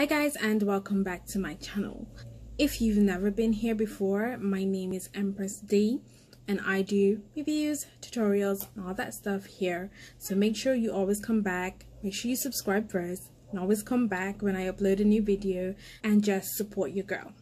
Hi guys and welcome back to my channel. If you've never been here before, my name is Empress Dee and I do reviews, tutorials, all that stuff here. So make sure you always come back, make sure you subscribe first, and always come back when I upload a new video and just support your girl.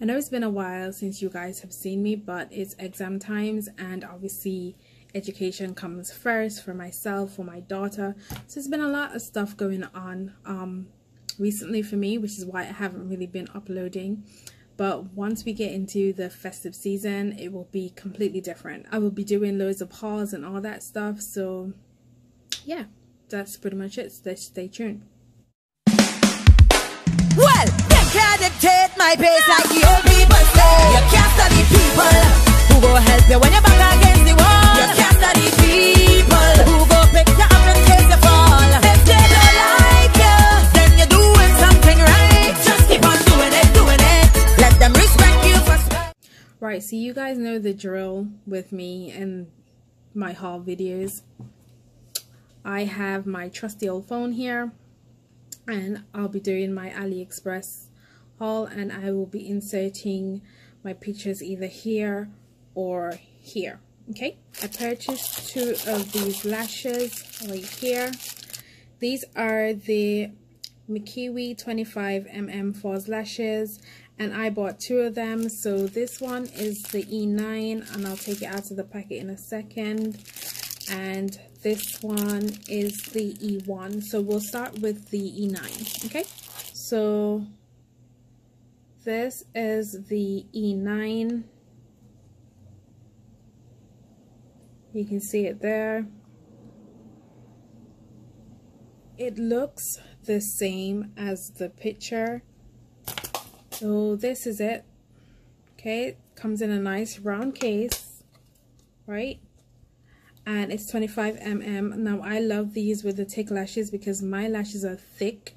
I know it's been a while since you guys have seen me, but it's exam times and obviously education comes first for myself, for my daughter. So there's been a lot of stuff going on um, recently for me, which is why I haven't really been uploading. But once we get into the festive season, it will be completely different. I will be doing loads of hauls and all that stuff. So yeah, that's pretty much it. So stay tuned. Well, can't dictate my pace like people say. You can't study people who go help you when you're back against the wall. You can't study people who know the drill with me and my haul videos. I have my trusty old phone here and I'll be doing my AliExpress haul and I will be inserting my pictures either here or here okay I purchased two of these lashes right here these are the Mikiwi 25mm false lashes and I bought two of them. So this one is the E9 and I'll take it out of the packet in a second. And this one is the E1 so we'll start with the E9 okay? So this is the E9 you can see it there. It looks the same as the picture so this is it. Okay it comes in a nice round case right? And it's 25 mm now I love these with the thick lashes because my lashes are thick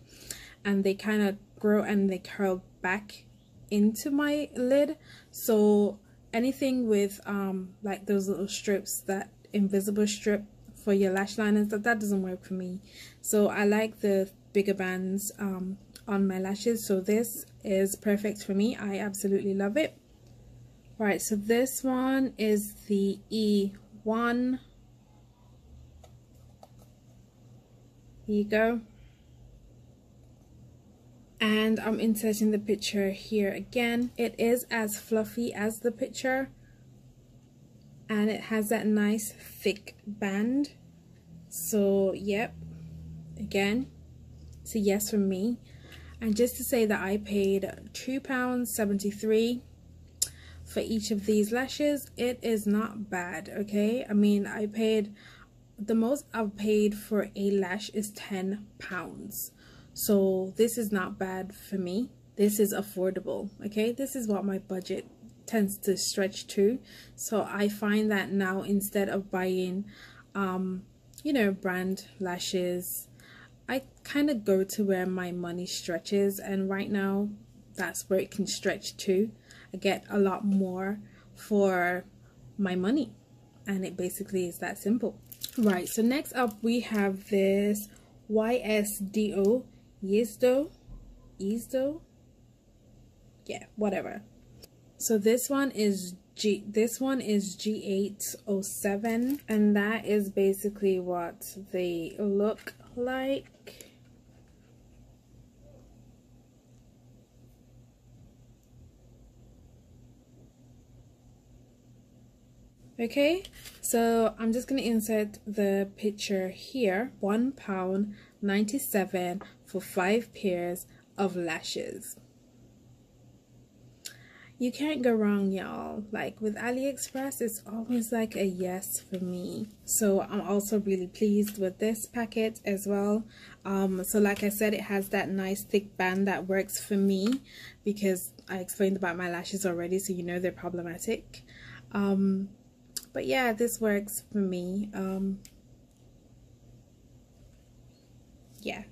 and they kind of grow and they curl back into my lid. So anything with um like those little strips that invisible strip for your lash liners that that doesn't work for me. So I like the bigger bands um on my lashes. So this is perfect for me I absolutely love it Right, so this one is the E1 Here you go. And I'm inserting the picture here again. It is as fluffy as the picture. And it has that nice thick band. So, yep. Again, it's a yes from me. And just to say that I paid £2.73 for each of these lashes, it is not bad, okay? I mean, I paid the most I've paid for a lash is 10 pounds. So this is not bad for me. This is affordable, okay? This is what my budget tends to stretch to. So I find that now instead of buying, um, you know, brand lashes, I kind of go to where my money stretches. And right now, that's where it can stretch to. I get a lot more for my money. And it basically is that simple. Right, so next up we have this YSDO, YSDO, YSDO, yeah, whatever. So this one is G, this one is G807, and that is basically what they look like. okay so i'm just going to insert the picture here one pound 97 for five pairs of lashes you can't go wrong y'all. Like with aliexpress it's always like a yes for me. So i'm also really pleased with this packet as well. Um so like i said it has that nice thick band that works for me because i explained about my lashes already so you know they're problematic. Um but yeah this works for me. Um yeah.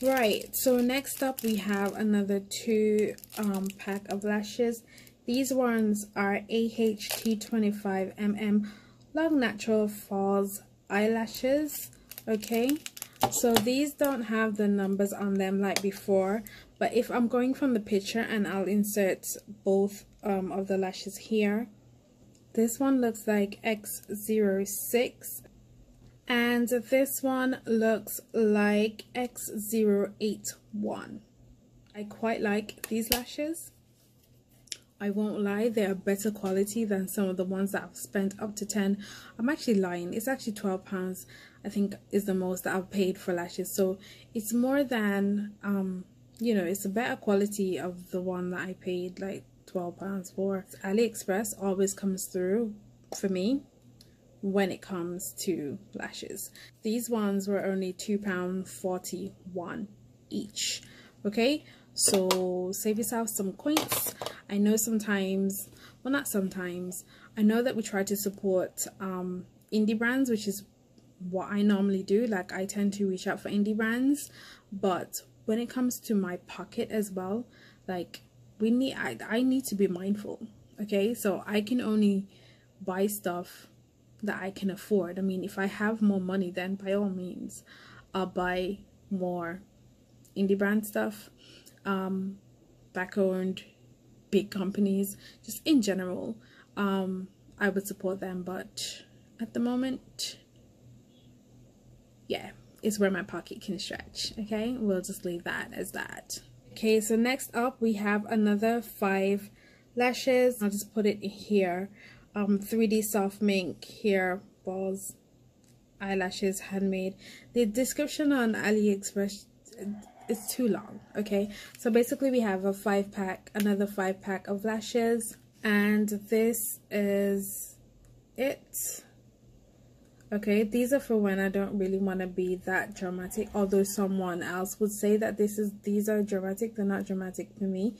Right so next up we have another two um pack of lashes these ones are AHT 25mm long natural falls eyelashes okay? So these don't have the numbers on them like before but if I'm going from the picture and I'll insert both um, of the lashes here this one looks like X06 and this one looks like X081 I quite like these lashes I won't lie, they are better quality than some of the ones that I've spent up to 10. I'm actually lying. It's actually 12 pounds. I think is the most that I've paid for lashes. So it's more than um you know, it's a better quality of the one that I paid like 12 pounds for. AliExpress always comes through for me when it comes to lashes. These ones were only £2.41 each. Okay, so save yourself some coins. I know sometimes, well, not sometimes, I know that we try to support um, indie brands, which is what I normally do. Like, I tend to reach out for indie brands, but when it comes to my pocket as well, like, we need, I, I need to be mindful. Okay, so I can only buy stuff that I can afford. I mean, if I have more money, then by all means, I'll buy more indie brand stuff, um, back owned big companies, just in general, um, I would support them. But at the moment, yeah, it's where my pocket can stretch. Okay, we'll just leave that as that. Okay, so next up we have another five lashes. I'll just put it here. Um, 3D Soft Mink Hair Balls eyelashes handmade. The description on AliExpress it's too long okay? So basically we have a five pack another five pack of lashes and this is it. Okay these are for when I don't really want to be that dramatic although someone else would say that this is these are dramatic they're not dramatic for me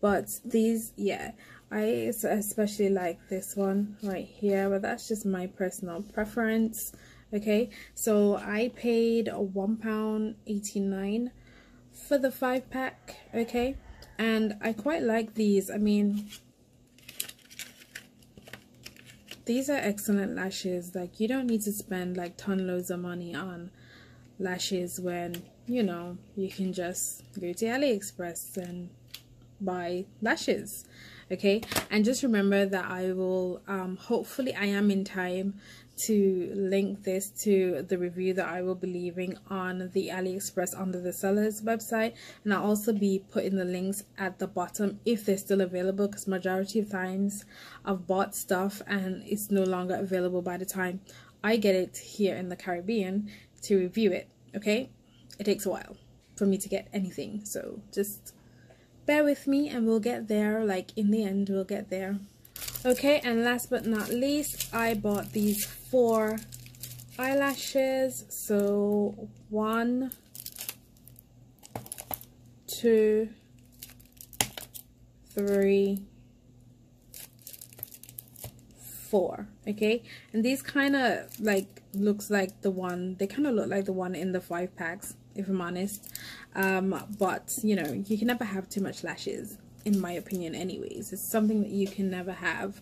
but these yeah. I especially like this one right here but that's just my personal preference okay? So I paid one pound 89 for the five pack okay? And I quite like these. I mean these are excellent lashes. Like you don't need to spend like ton loads of money on lashes when you know you can just go to AliExpress and buy lashes okay? And just remember that I will um hopefully I am in time to link this to the review that I will be leaving on the AliExpress under the seller's website. And I'll also be putting the links at the bottom if they're still available because majority of times I've bought stuff and it's no longer available by the time I get it here in the Caribbean to review it okay? It takes a while for me to get anything. So just bear with me and we'll get there like in the end we'll get there okay and last but not least I bought these four eyelashes. So one two three four. Okay and these kind of like looks like the one they kind of look like the one in the five packs if I'm honest. Um but you know you can never have too much lashes in my opinion anyways. It's something that you can never have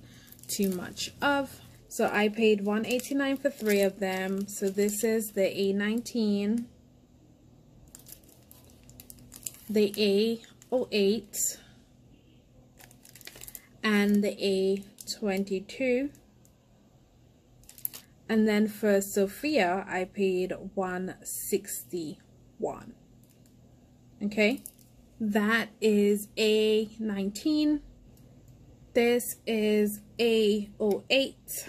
too much of. So I paid 189 for three of them. So this is the A19 the A08 and the A22 and then for Sophia I paid 161 okay that is A19. This is A08.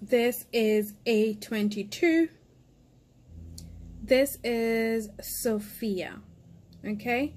This is A22. This is Sophia. Okay?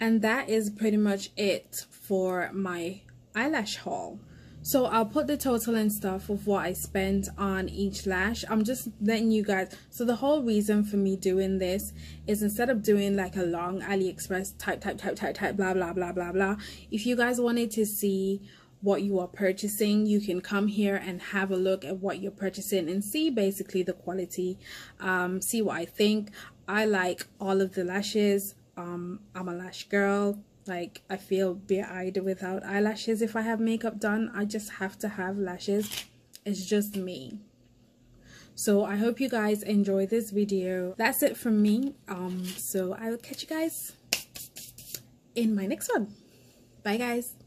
And that is pretty much it for my eyelash haul. So I'll put the total and stuff of what I spent on each lash. I'm just letting you guys. So the whole reason for me doing this is instead of doing like a long AliExpress type, type, type, type, type, blah, blah, blah, blah, blah. If you guys wanted to see what you are purchasing, you can come here and have a look at what you're purchasing and see basically the quality. Um, see what I think. I like all of the lashes. Um, I'm a lash girl like I feel bare-eyed without eyelashes. If I have makeup done I just have to have lashes. It's just me. So i hope you guys enjoy this video. That's it from me. Um so i will catch you guys in my next one. Bye guys